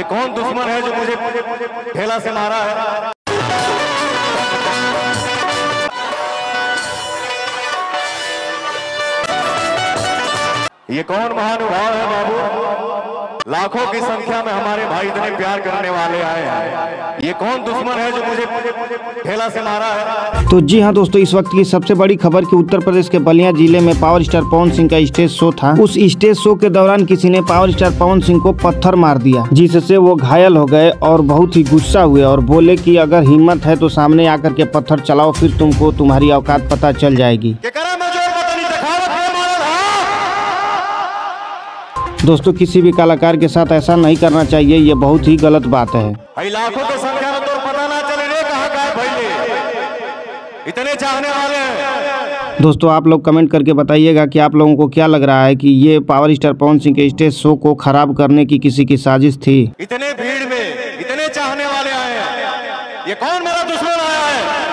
ये कौन दुश्मन है जो मुझे ठेला से मारा है? ये कौन महानुभाव है? लाखों की संख्या में हमारे भाई इतने प्यार करने वाले आए हैं। ये कौन दुश्मन है जो मुझे ठेला से मारा है? तो जी हाँ दोस्तों इस वक्त की सबसे बड़ी खबर कि उत्तर प्रदेश के बलिया ज़िले में पावर स्टार पवन सिंह का स्टेज शो था। उस स्टेज शो के दौरान किसी ने पावर स्टार पवन सिंह को पत्थर मार दिया जिससे वो घायल हो गए और बहुत ही गुस्सा हुए और बोले कि अगर हिम्मत है तो सामने आकर के पत्थर चलाओ फिर तुमको तुम्हारी औकात पता चल जाएगी के करा मैं ज़ोर बतानी दिखावत के मारल हा दोस्तों किसी भी कलाकार के साथ ऐसा नहीं करना चाहिए ये बहुत ही गलत बात है। लाखों की संख्या में तो पता ना चले रे कहाँ इतने चाहने वाले दोस्तों आप लोग कमेंट करके बताइएगा कि आप लोगों को क्या लग रहा है कि ये पावर स्टार पवन सिंह के स्टेज शो को खराब करने की किसी की साजिश थी। इतने भीड़ में इतने चाहने वाले आए हैं। ये कौन मेरा दुश्मन आया है?